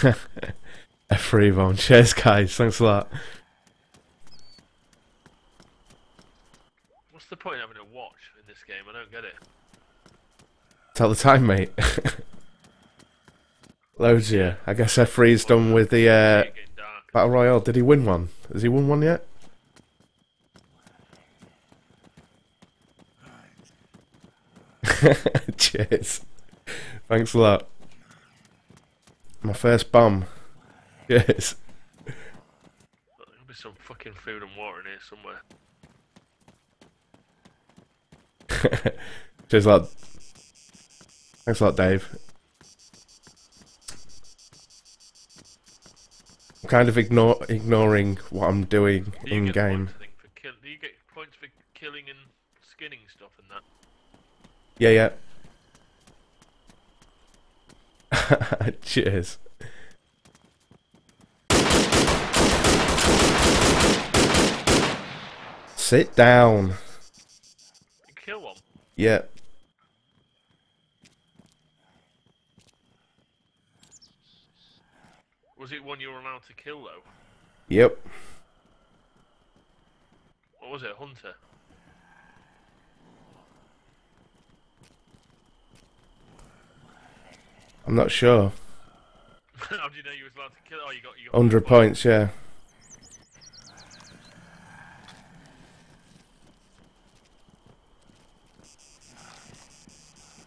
F3 Von. Cheers, guys. Thanks a lot. What's the point of having a watch in this game? I don't get it. Tell the time, mate. Loads, yeah. I guess F3's done with the uh, It's getting dark. Battle Royale. Did he win one? Has he won one yet? Cheers. Thanks a lot. My first bomb. Yes. There'll be some fucking food and water in here somewhere. Cheers a lot. Thanks a lot, Dave. I'm kind of ignore ignoring what I'm doing Do in get game. Points, I think, for kill- do you get points for killing and skinning stuff and that? Yeah, yeah. Cheers. Sit down. You kill one. Yeah. Was it one you were allowed to kill though? Yep. What was it, a hunter? I'm not sure. How do you know you was allowed to kill? Oh, you got you got 100 points, yeah.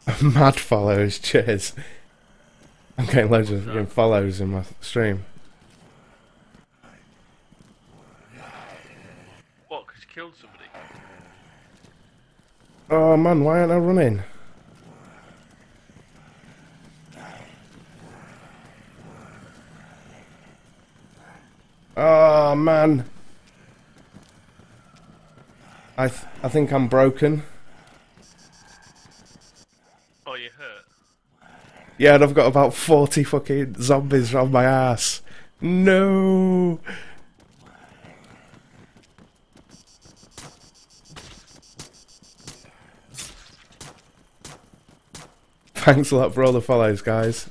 Mad follows, cheers. I'm getting loads of fucking follows in my stream. What? Because you killed somebody. Oh man, why aren't I running? Oh man. I th I think I'm broken. Oh, you hurt. Yeah, and I've got about 40 fucking zombies around my ass. No. Thanks a lot for all the follows, guys.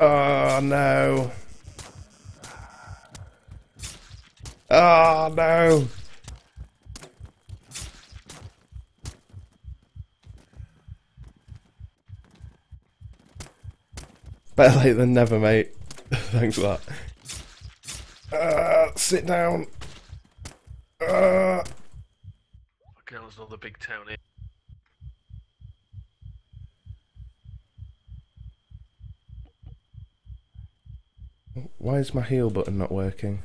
Oh no. Oh no. Better late than never, mate. Thanks a lot. Uh, sit down. Uh, Okay, there's another big town here. Why is my heal button not working?